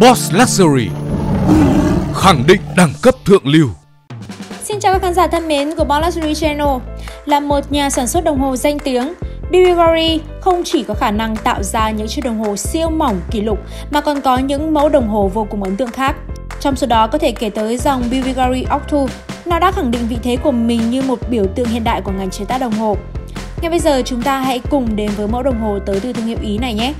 Boss Luxury, Khẳng định đẳng cấp thượng lưu Xin chào các khán giả thân mến của Boss Luxury Channel Là một nhà sản xuất đồng hồ danh tiếng Bulgari không chỉ có khả năng tạo ra những chiếc đồng hồ siêu mỏng kỷ lục, mà còn có những mẫu đồng hồ vô cùng ấn tượng khác. Trong số đó có thể kể tới dòng Bulgari Octo. Nó đã khẳng định vị thế của mình như một biểu tượng hiện đại của ngành chế tác đồng hồ. Ngay bây giờ chúng ta hãy cùng đến với mẫu đồng hồ tới từ thương hiệu Ý này nhé.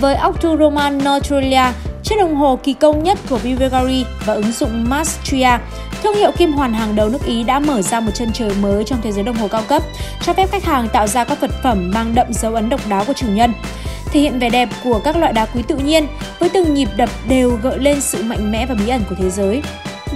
Với Octo Roman Naturalia, chiếc đồng hồ kỳ công nhất của Bulgari và ứng dụng Mastria, thương hiệu kim hoàn hàng đầu nước Ý đã mở ra một chân trời mới trong thế giới đồng hồ cao cấp, cho phép khách hàng tạo ra các vật phẩm mang đậm dấu ấn độc đáo của chủ nhân thể hiện vẻ đẹp của các loại đá quý tự nhiên với từng nhịp đập đều gợi lên sự mạnh mẽ và bí ẩn của thế giới.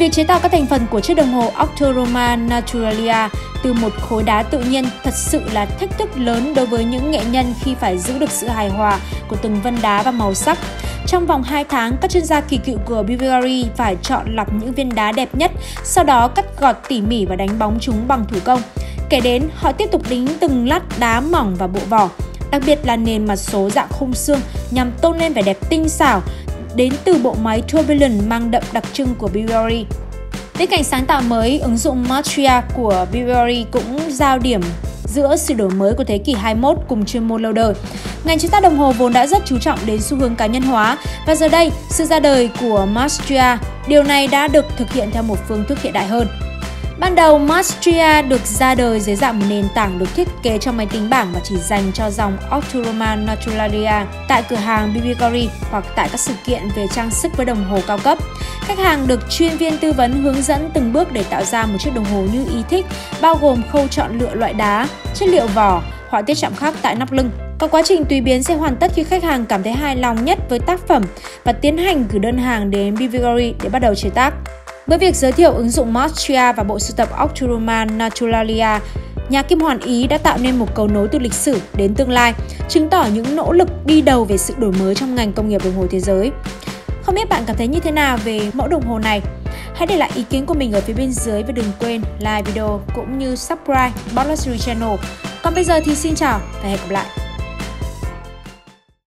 Việc chế tạo các thành phần của chiếc đồng hồ Octoroma Naturalia từ một khối đá tự nhiên thật sự là thách thức lớn đối với những nghệ nhân khi phải giữ được sự hài hòa của từng vân đá và màu sắc. Trong vòng 2 tháng, các chuyên gia kỳ cựu của Bulgari phải chọn lọc những viên đá đẹp nhất, sau đó cắt gọt tỉ mỉ và đánh bóng chúng bằng thủ công. Kể đến, họ tiếp tục đính từng lát đá mỏng và bộ vỏ, đặc biệt là nền mặt số dạng khung xương nhằm tôn lên vẻ đẹp tinh xảo đến từ bộ máy Tourbillon mang đậm đặc trưng của Bulgari. Bên cạnh sáng tạo mới, ứng dụng Matria của Bulgari cũng giao điểm giữa sự đổi mới của thế kỷ 21 cùng chuyên môn lâu đời. Ngành chế tác đồng hồ vốn đã rất chú trọng đến xu hướng cá nhân hóa và giờ đây, sự ra đời của Matria, điều này đã được thực hiện theo một phương thức hiện đại hơn. Ban đầu, Mastria được ra đời dưới dạng một nền tảng được thiết kế cho máy tính bảng và chỉ dành cho dòng Octuroma Naturalia tại cửa hàng Bibigori hoặc tại các sự kiện về trang sức với đồng hồ cao cấp. Khách hàng được chuyên viên tư vấn hướng dẫn từng bước để tạo ra một chiếc đồng hồ như ý thích, bao gồm khâu chọn lựa loại đá, chất liệu vỏ, họa tiết chạm khắc tại nắp lưng. Còn quá trình tùy biến sẽ hoàn tất khi khách hàng cảm thấy hài lòng nhất với tác phẩm và tiến hành gửi đơn hàng đến Bulgari để bắt đầu chế tác. Với việc giới thiệu ứng dụng Mastria và bộ sưu tập Octuruma Naturalia, nhà kim hoàn Ý đã tạo nên một cầu nối từ lịch sử đến tương lai, chứng tỏ những nỗ lực đi đầu về sự đổi mới trong ngành công nghiệp đồng hồ thế giới. Không biết bạn cảm thấy như thế nào về mẫu đồng hồ này? Hãy để lại ý kiến của mình ở phía bên dưới và đừng quên like video cũng như subscribe Boss Channel. Còn bây giờ thì xin chào và hẹn gặp lại!